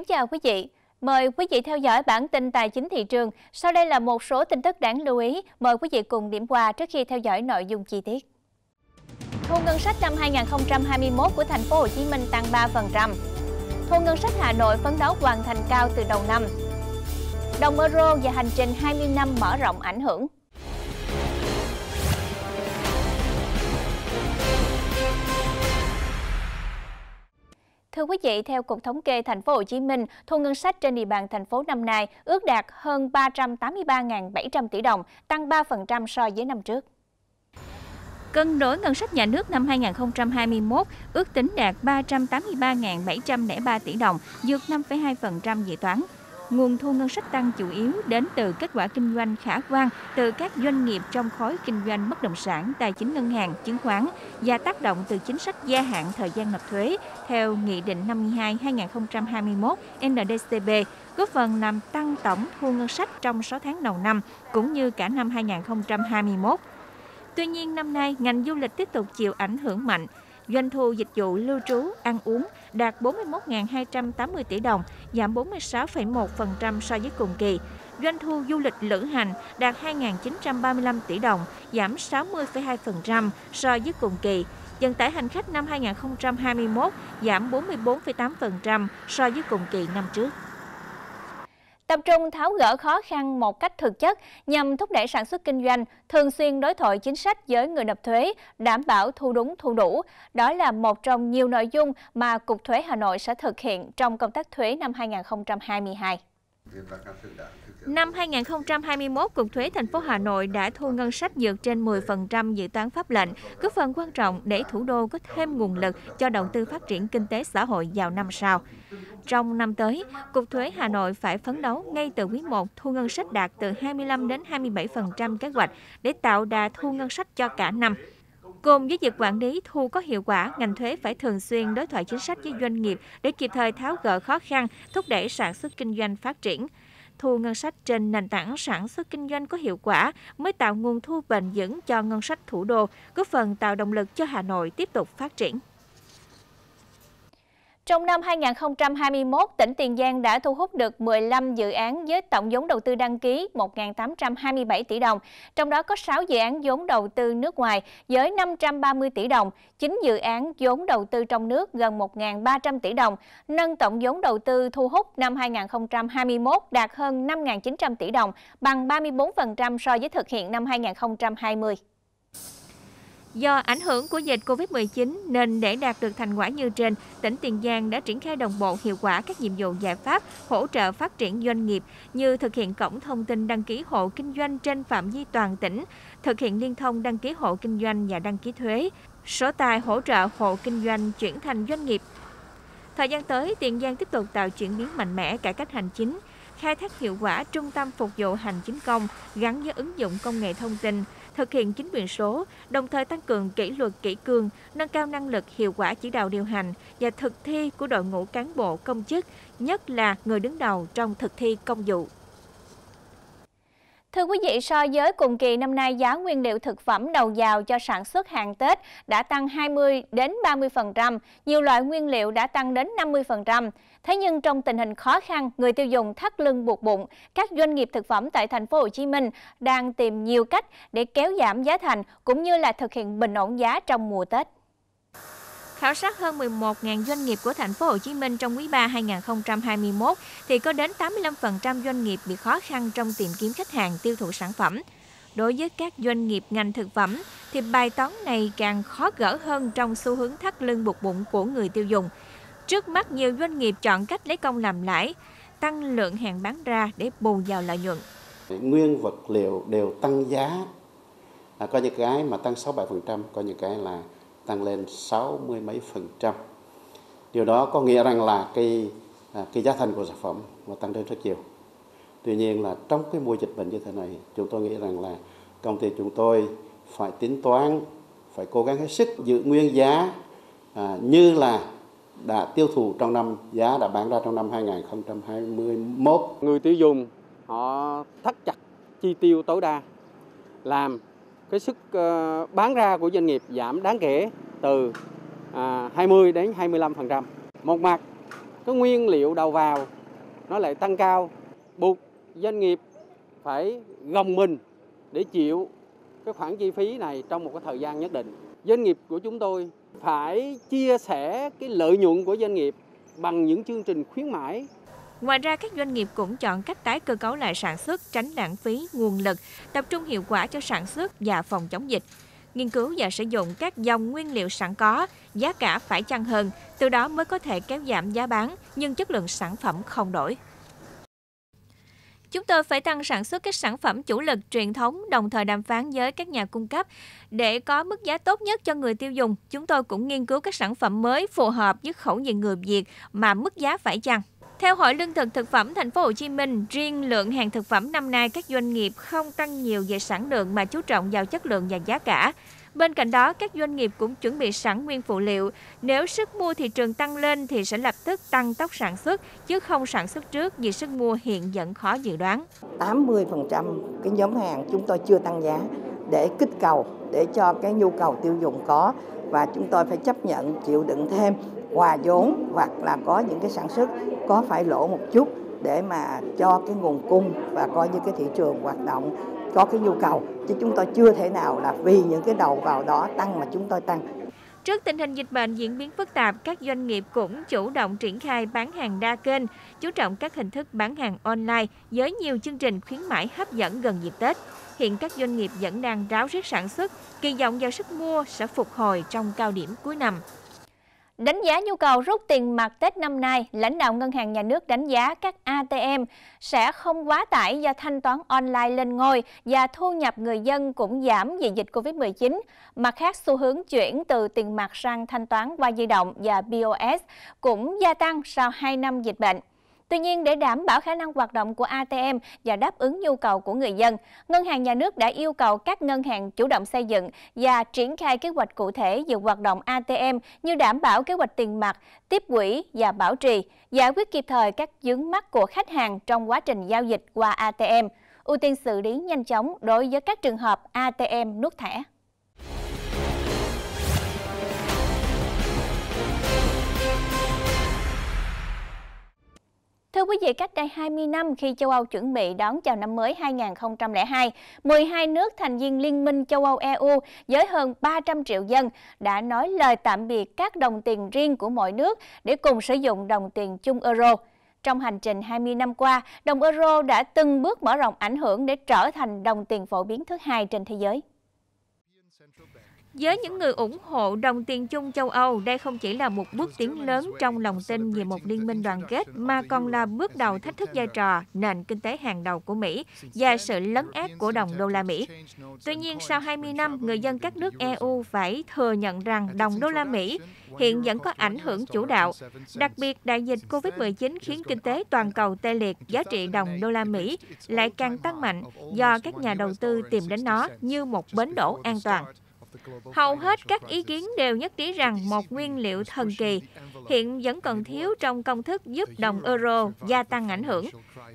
Kính chào quý vị. Mời quý vị theo dõi bản tin tài chính thị trường. Sau đây là một số tin tức đáng lưu ý. Mời quý vị cùng điểm qua trước khi theo dõi nội dung chi tiết. Thu ngân sách năm 2021 của thành phố Hồ Chí Minh tăng 3%. Thu ngân sách Hà Nội phấn đấu hoàn thành cao từ đầu năm. Đồng euro và hành trình 20 năm mở rộng ảnh hưởng. Thưa quý vị, theo Cục Thống kê Thành phố Hồ Chí Minh, thu ngân sách trên địa bàn thành phố năm nay ước đạt hơn 383.700 tỷ đồng, tăng 3% so với năm trước. Cân đối ngân sách nhà nước năm 2021 ước tính đạt 383.703 tỷ đồng, vượt 5,2% dự toán. Nguồn thu ngân sách tăng chủ yếu đến từ kết quả kinh doanh khả quan từ các doanh nghiệp trong khối kinh doanh bất động sản, tài chính ngân hàng, chứng khoán và tác động từ chính sách gia hạn thời gian nộp thuế theo Nghị định 52-2021 NDCB, góp phần làm tăng tổng thu ngân sách trong 6 tháng đầu năm cũng như cả năm 2021. Tuy nhiên, năm nay, ngành du lịch tiếp tục chịu ảnh hưởng mạnh. Doanh thu dịch vụ lưu trú, ăn uống đạt 41.280 tỷ đồng, giảm 46,1% so với cùng kỳ. Doanh thu du lịch lữ hành đạt 2.935 tỷ đồng, giảm 60,2% so với cùng kỳ. Vận tải hành khách năm 2021 giảm 44,8% so với cùng kỳ năm trước tập trung tháo gỡ khó khăn một cách thực chất nhằm thúc đẩy sản xuất kinh doanh, thường xuyên đối thoại chính sách với người nộp thuế, đảm bảo thu đúng thu đủ. Đó là một trong nhiều nội dung mà Cục Thuế Hà Nội sẽ thực hiện trong công tác thuế năm 2022. Năm 2021, Cục Thuế thành phố Hà Nội đã thu ngân sách vượt trên 10% dự toán pháp lệnh, góp phần quan trọng để thủ đô có thêm nguồn lực cho đầu tư phát triển kinh tế xã hội vào năm sau. Trong năm tới, Cục Thuế Hà Nội phải phấn đấu ngay từ quý 1 thu ngân sách đạt từ 25 đến 27% kế hoạch để tạo đà thu ngân sách cho cả năm. Cùng với việc quản lý thu có hiệu quả, ngành thuế phải thường xuyên đối thoại chính sách với doanh nghiệp để kịp thời tháo gỡ khó khăn, thúc đẩy sản xuất kinh doanh phát triển. Thu ngân sách trên nền tảng sản xuất kinh doanh có hiệu quả mới tạo nguồn thu bền vững cho ngân sách thủ đô, góp phần tạo động lực cho Hà Nội tiếp tục phát triển. Trong năm 2021, tỉnh Tiền Giang đã thu hút được 15 dự án với tổng vốn đầu tư đăng ký 1.827 tỷ đồng, trong đó có 6 dự án vốn đầu tư nước ngoài với 530 tỷ đồng, 9 dự án vốn đầu tư trong nước gần 1.300 tỷ đồng, nâng tổng vốn đầu tư thu hút năm 2021 đạt hơn 5.900 tỷ đồng, bằng 34% so với thực hiện năm 2020. Do ảnh hưởng của dịch Covid-19 nên để đạt được thành quả như trên, tỉnh Tiền Giang đã triển khai đồng bộ hiệu quả các nhiệm vụ giải pháp hỗ trợ phát triển doanh nghiệp như thực hiện cổng thông tin đăng ký hộ kinh doanh trên phạm vi toàn tỉnh, thực hiện liên thông đăng ký hộ kinh doanh và đăng ký thuế, sổ tài hỗ trợ hộ kinh doanh chuyển thành doanh nghiệp. Thời gian tới, Tiền Giang tiếp tục tạo chuyển biến mạnh mẽ cải cách hành chính, khai thác hiệu quả trung tâm phục vụ hành chính công gắn với ứng dụng công nghệ thông tin, thực hiện chính quyền số, đồng thời tăng cường kỷ luật kỷ cương, nâng cao năng lực hiệu quả chỉ đạo điều hành và thực thi của đội ngũ cán bộ công chức, nhất là người đứng đầu trong thực thi công vụ. Thưa quý vị, so với cùng kỳ năm nay, giá nguyên liệu thực phẩm đầu vào cho sản xuất hàng Tết đã tăng 20 đến 30%, nhiều loại nguyên liệu đã tăng đến 50%. Thế nhưng trong tình hình khó khăn, người tiêu dùng thắt lưng buộc bụng, các doanh nghiệp thực phẩm tại thành phố Hồ Chí Minh đang tìm nhiều cách để kéo giảm giá thành cũng như là thực hiện bình ổn giá trong mùa Tết. Khảo sát hơn 11.000 doanh nghiệp của thành phố Hồ Chí Minh trong quý 3 2021 thì có đến 85% doanh nghiệp bị khó khăn trong tìm kiếm khách hàng tiêu thụ sản phẩm. Đối với các doanh nghiệp ngành thực phẩm thì bài toán này càng khó gỡ hơn trong xu hướng thắt lưng buộc bụng của người tiêu dùng. Trước mắt nhiều doanh nghiệp chọn cách lấy công làm lãi, tăng lượng hàng bán ra để bù vào lợi nhuận. Nguyên vật liệu đều tăng giá, à, có những cái mà tăng 6-7%, có những cái là tăng lên 60 mấy phần trăm. Điều đó có nghĩa rằng là cái à, cái giá thành của sản phẩm nó tăng lên rất nhiều. Tuy nhiên là trong cái mùa dịch bệnh như thế này, chúng tôi nghĩ rằng là công ty chúng tôi phải tính toán, phải cố gắng hết sức giữ nguyên giá à, như là đã tiêu thụ trong năm giá đã bán ra trong năm 2021. Người tiêu dùng họ thắt chặt chi tiêu tối đa làm cái sức ờ, bán ra của doanh nghiệp giảm đáng kể từ à, 20 đến 25%. Một mặt cái nguyên liệu đầu vào nó lại tăng cao, buộc doanh nghiệp phải gồng mình để chịu cái khoản chi phí này trong một cái thời gian nhất định. Doanh nghiệp của chúng tôi phải chia sẻ cái lợi nhuận của doanh nghiệp bằng những chương trình khuyến mãi Ngoài ra, các doanh nghiệp cũng chọn cách tái cơ cấu lại sản xuất, tránh lãng phí nguồn lực, tập trung hiệu quả cho sản xuất và phòng chống dịch. Nghiên cứu và sử dụng các dòng nguyên liệu sẵn có, giá cả phải chăng hơn, từ đó mới có thể kéo giảm giá bán, nhưng chất lượng sản phẩm không đổi. Chúng tôi phải tăng sản xuất các sản phẩm chủ lực truyền thống, đồng thời đàm phán với các nhà cung cấp để có mức giá tốt nhất cho người tiêu dùng. Chúng tôi cũng nghiên cứu các sản phẩm mới phù hợp với khẩu vị người Việt mà mức giá phải chăng. Theo Hội Lương thực Thực phẩm Thành phố Hồ Chí Minh, riêng lượng hàng thực phẩm năm nay các doanh nghiệp không tăng nhiều về sản lượng mà chú trọng vào chất lượng và giá cả. Bên cạnh đó, các doanh nghiệp cũng chuẩn bị sẵn nguyên phụ liệu. Nếu sức mua thị trường tăng lên thì sẽ lập tức tăng tốc sản xuất, chứ không sản xuất trước vì sức mua hiện vẫn khó dự đoán. 80% cái nhóm hàng chúng tôi chưa tăng giá để kích cầu, để cho cái nhu cầu tiêu dùng có và chúng tôi phải chấp nhận chịu đựng thêm hòa vốn hoặc là có những cái sản xuất có phải lỗ một chút để mà cho cái nguồn cung và coi như cái thị trường hoạt động có cái nhu cầu chứ chúng tôi chưa thể nào là vì những cái đầu vào đó tăng mà chúng tôi tăng. Trước tình hình dịch bệnh diễn biến phức tạp, các doanh nghiệp cũng chủ động triển khai bán hàng đa kênh, chú trọng các hình thức bán hàng online với nhiều chương trình khuyến mãi hấp dẫn gần dịp Tết. Hiện các doanh nghiệp vẫn đang ráo riết sản xuất, kỳ vọng vào sức mua sẽ phục hồi trong cao điểm cuối năm. Đánh giá nhu cầu rút tiền mặt Tết năm nay, lãnh đạo Ngân hàng Nhà nước đánh giá các ATM sẽ không quá tải do thanh toán online lên ngôi và thu nhập người dân cũng giảm vì dịch Covid-19. Mặt khác, xu hướng chuyển từ tiền mặt sang thanh toán qua di động và POS cũng gia tăng sau 2 năm dịch bệnh. Tuy nhiên, để đảm bảo khả năng hoạt động của ATM và đáp ứng nhu cầu của người dân, Ngân hàng Nhà nước đã yêu cầu các ngân hàng chủ động xây dựng và triển khai kế hoạch cụ thể về hoạt động ATM như đảm bảo kế hoạch tiền mặt, tiếp quỹ và bảo trì, giải quyết kịp thời các vướng mắc của khách hàng trong quá trình giao dịch qua ATM, ưu tiên xử lý nhanh chóng đối với các trường hợp ATM nút thẻ. Thưa quý vị, cách đây 20 năm khi châu Âu chuẩn bị đón chào năm mới 2002, 12 nước thành viên Liên minh châu Âu EU với hơn 300 triệu dân đã nói lời tạm biệt các đồng tiền riêng của mỗi nước để cùng sử dụng đồng tiền chung euro. Trong hành trình 20 năm qua, đồng euro đã từng bước mở rộng ảnh hưởng để trở thành đồng tiền phổ biến thứ hai trên thế giới. Với những người ủng hộ đồng tiền chung châu Âu, đây không chỉ là một bước tiến lớn trong lòng tin về một liên minh đoàn kết, mà còn là bước đầu thách thức vai trò nền kinh tế hàng đầu của Mỹ và sự lấn át của đồng đô la Mỹ. Tuy nhiên, sau 20 năm, người dân các nước EU phải thừa nhận rằng đồng đô la Mỹ hiện vẫn có ảnh hưởng chủ đạo. Đặc biệt, đại dịch COVID-19 khiến kinh tế toàn cầu tê liệt, giá trị đồng đô la Mỹ lại càng tăng mạnh do các nhà đầu tư tìm đến nó như một bến đỗ an toàn. Hầu hết các ý kiến đều nhất trí rằng một nguyên liệu thần kỳ hiện vẫn còn thiếu trong công thức giúp đồng euro gia tăng ảnh hưởng.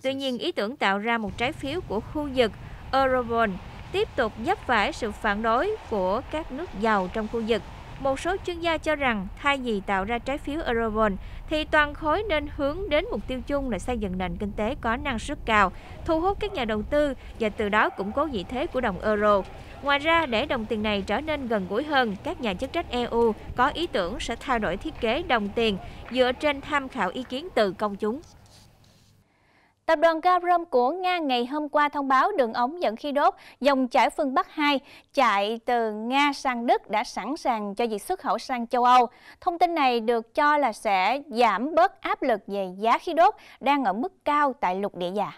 Tuy nhiên, ý tưởng tạo ra một trái phiếu của khu vực Eurobond tiếp tục vấp phải sự phản đối của các nước giàu trong khu vực. Một số chuyên gia cho rằng thay vì tạo ra trái phiếu Eurobond thì toàn khối nên hướng đến mục tiêu chung là xây dựng nền kinh tế có năng suất cao, thu hút các nhà đầu tư và từ đó củng cố vị thế của đồng euro. Ngoài ra, để đồng tiền này trở nên gần gũi hơn, các nhà chức trách EU có ý tưởng sẽ thay đổi thiết kế đồng tiền dựa trên tham khảo ý kiến từ công chúng. Tập đoàn Gazprom của Nga ngày hôm qua thông báo đường ống dẫn khí đốt dòng chảy phương Bắc 2 chạy từ Nga sang Đức đã sẵn sàng cho việc xuất khẩu sang châu Âu. Thông tin này được cho là sẽ giảm bớt áp lực về giá khí đốt đang ở mức cao tại lục địa già.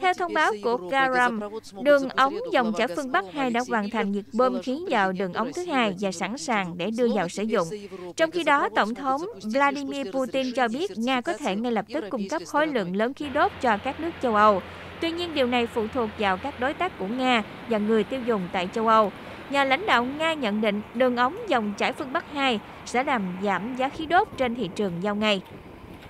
Theo thông báo của Garam, đường ống dòng chảy phương Bắc 2 đã hoàn thành việc bơm khí vào đường ống thứ hai và sẵn sàng để đưa vào sử dụng. Trong khi đó, Tổng thống Vladimir Putin cho biết Nga có thể ngay lập tức cung cấp khối lượng lớn khí đốt cho các nước châu Âu. Tuy nhiên, điều này phụ thuộc vào các đối tác của Nga và người tiêu dùng tại châu Âu. Nhà lãnh đạo Nga nhận định đường ống dòng chảy phương Bắc 2 sẽ làm giảm giá khí đốt trên thị trường giao ngay.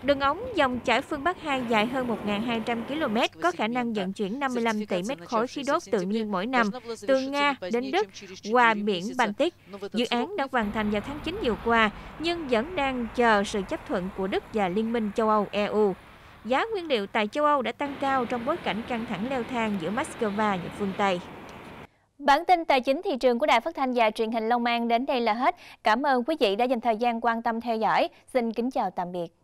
Đường ống dòng chảy phương Bắc 2 dài hơn 1.200 km có khả năng vận chuyển 55 tỷ mét khối khí đốt tự nhiên mỗi năm từ Nga đến Đức qua biển Baltic. Dự án đã hoàn thành vào tháng 9 vừa qua, nhưng vẫn đang chờ sự chấp thuận của Đức và Liên minh châu Âu EU. Giá nguyên liệu tại châu Âu đã tăng cao trong bối cảnh căng thẳng leo thang giữa Moscow và phương Tây. Bản tin tài chính thị trường của Đài Phát thanh và Truyền hình Long An đến đây là hết. Cảm ơn quý vị đã dành thời gian quan tâm theo dõi. Xin kính chào tạm biệt.